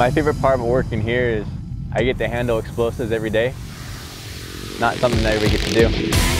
My favorite part of working here is I get to handle explosives every day. Not something that everybody get to do.